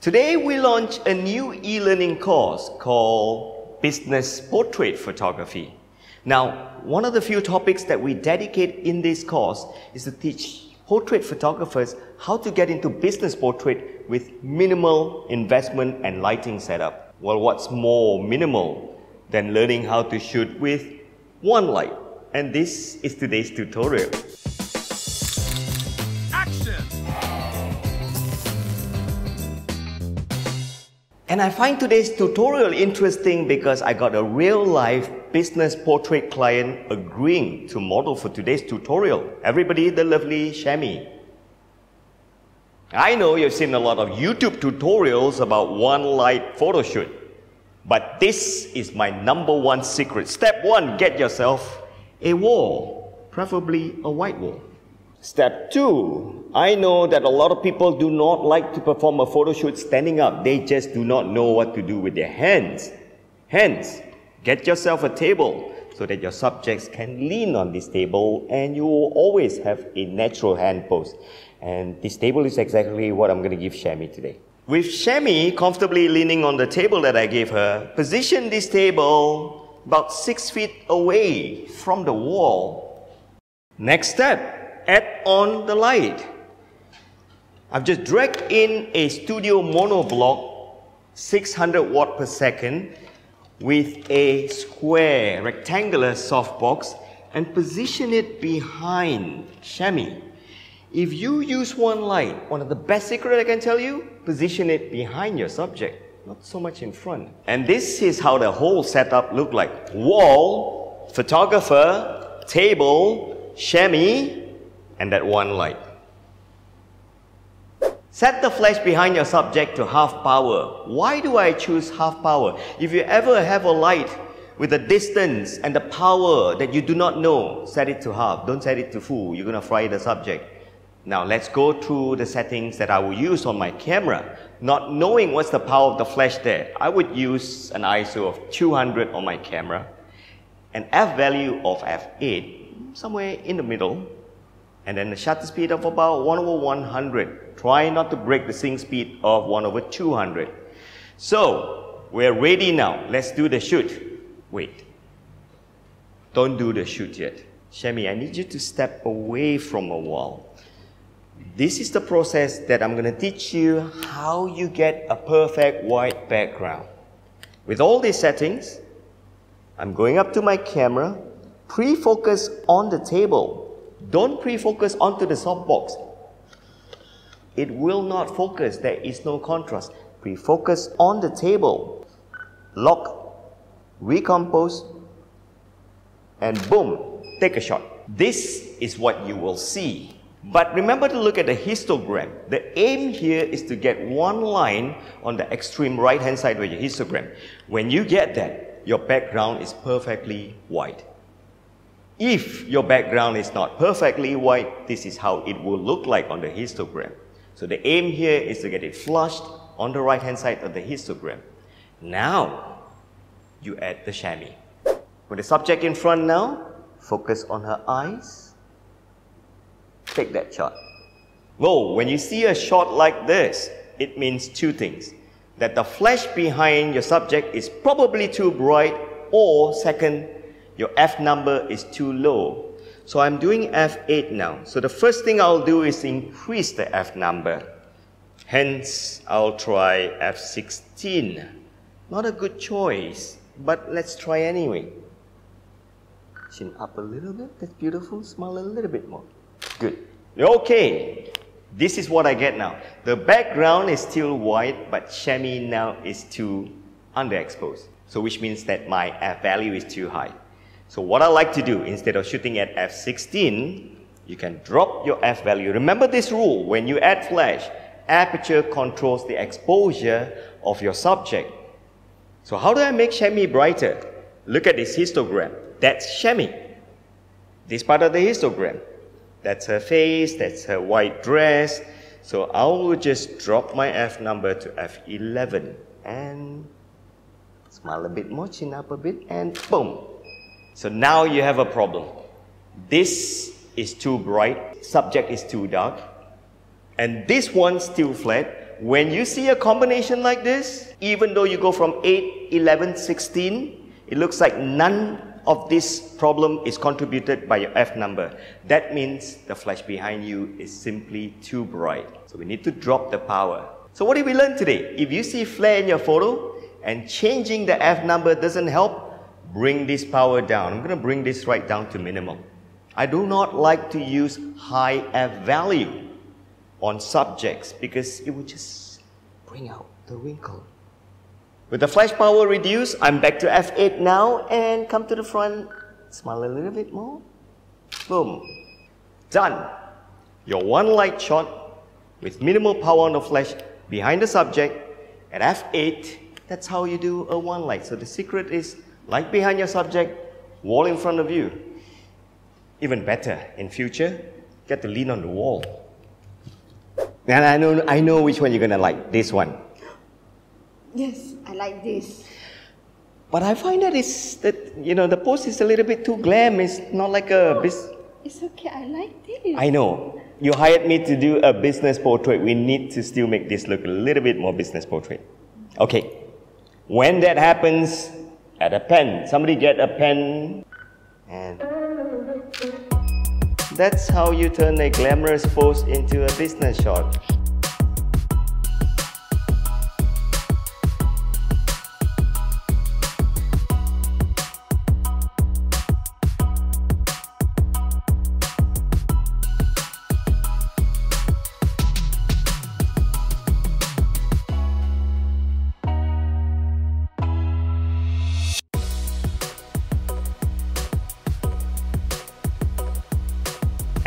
Today we launch a new e-learning course called Business Portrait Photography. Now, one of the few topics that we dedicate in this course is to teach portrait photographers how to get into business portrait with minimal investment and lighting setup. Well, what's more minimal than learning how to shoot with one light? And this is today's tutorial. And I find today's tutorial interesting because I got a real life business portrait client agreeing to model for today's tutorial. Everybody, the lovely Shami. I know you've seen a lot of YouTube tutorials about one light photo shoot, but this is my number one secret. Step one, get yourself a wall, preferably a white wall. Step two, I know that a lot of people do not like to perform a photo shoot standing up. They just do not know what to do with their hands. Hence, get yourself a table so that your subjects can lean on this table and you will always have a natural hand pose. And this table is exactly what I'm going to give Shami today. With Shami comfortably leaning on the table that I gave her, position this table about six feet away from the wall. Next step, add on the light. I've just dragged in a studio monoblock 600 watt per second with a square rectangular softbox and position it behind Shami. If you use one light, one of the best secret I can tell you, position it behind your subject, not so much in front. And this is how the whole setup look like. Wall, photographer, table, Shami, and that one light. Set the flash behind your subject to half power. Why do I choose half power? If you ever have a light with a distance and the power that you do not know, set it to half. Don't set it to full. You're going to fry the subject. Now let's go through the settings that I will use on my camera. Not knowing what's the power of the flash there, I would use an ISO of 200 on my camera, an f value of f8, somewhere in the middle, and then a shutter speed of about 1 over 100. Try not to break the sync speed of 1 over 200. So, we're ready now. Let's do the shoot. Wait. Don't do the shoot yet. Shami, I need you to step away from a wall. This is the process that I'm going to teach you how you get a perfect white background. With all these settings, I'm going up to my camera, pre-focus on the table don't pre-focus onto the softbox. It will not focus. There is no contrast. Pre-focus on the table. Lock, recompose, and boom, take a shot. This is what you will see. But remember to look at the histogram. The aim here is to get one line on the extreme right hand side of your histogram. When you get that, your background is perfectly white. If your background is not perfectly white, this is how it will look like on the histogram. So the aim here is to get it flushed on the right hand side of the histogram. Now, you add the Shami. With the subject in front now, focus on her eyes. Take that shot. Whoa, when you see a shot like this, it means two things. That the flash behind your subject is probably too bright, or second, your F number is too low. So I'm doing F8 now. So the first thing I'll do is increase the F number. Hence, I'll try F16. Not a good choice, but let's try anyway. Chin up a little bit, that's beautiful. Smile a little bit more. Good. Okay, this is what I get now. The background is still white, but Shami now is too underexposed. So which means that my F value is too high. So what I like to do, instead of shooting at f16, you can drop your f value. Remember this rule, when you add flash, aperture controls the exposure of your subject. So how do I make Shami brighter? Look at this histogram. That's Shami. This part of the histogram. That's her face, that's her white dress. So I will just drop my F number to F11 and smile a bit more, chin up a bit, and boom, so now you have a problem. This is too bright, subject is too dark, and this one still flat, when you see a combination like this, even though you go from 8, 11, 16, it looks like none of this problem is contributed by your F number. That means the flash behind you is simply too bright. So we need to drop the power. So what did we learn today? If you see flare in your photo and changing the F number doesn't help, bring this power down. I'm going to bring this right down to minimum. I do not like to use high F value on subjects because it would just bring out the wrinkle. With the flash power reduced, I'm back to F8 now and come to the front. Smile a little bit more. Boom. Done. Your one light shot with minimal power on the flash behind the subject at F8. That's how you do a one light. So the secret is light behind your subject, wall in front of you. Even better, in future, get to lean on the wall. And I know, I know which one you're gonna like. This one. Yes, I like this. But I find that it's that you know the post is a little bit too glam. It's not like a bis. It's okay, I like this. I know you hired me to do a business portrait. We need to still make this look a little bit more business portrait. Okay. When that happens, add a pen. Somebody get a pen, and that's how you turn a glamorous pose into a business shot.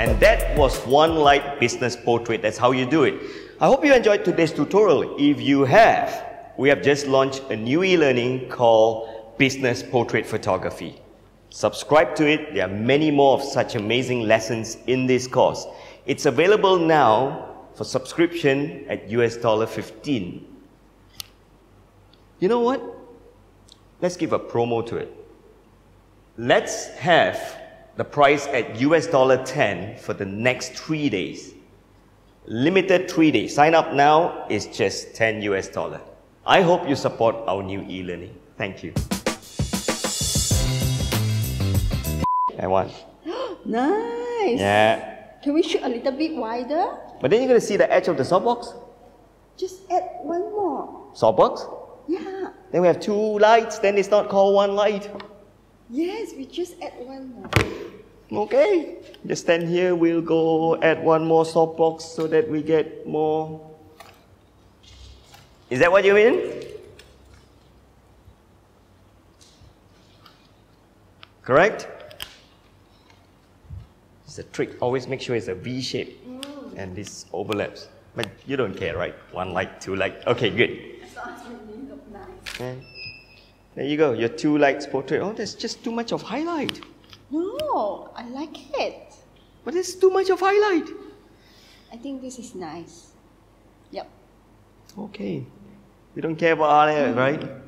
And that was one light business portrait. That's how you do it. I hope you enjoyed today's tutorial. If you have, we have just launched a new e-learning called Business Portrait Photography. Subscribe to it. There are many more of such amazing lessons in this course. It's available now for subscription at US dollar 15. You know what? Let's give a promo to it. Let's have the price at US dollar 10 for the next three days. Limited three days. Sign up now is just 10 US dollar. I hope you support our new e-learning. Thank you. I want. Nice. Yeah. Can we shoot a little bit wider? But then you're going to see the edge of the softbox. Just add one more. Softbox? Yeah. Then we have two lights. Then it's not called one light. Yes, we just add one more. Okay. Just stand here. We'll go add one more softbox so that we get more. Is that what you mean? Correct? It's a trick. Always make sure it's a V shape mm. and this overlaps. But you don't care, right? One light, two light. Okay, good. Sounds really look nice. And there you go. Your two lights portrait. Oh, there's just too much of highlight. No, I like it. But there's too much of highlight. I think this is nice. Yep. Okay. You don't care about highlight, mm. right?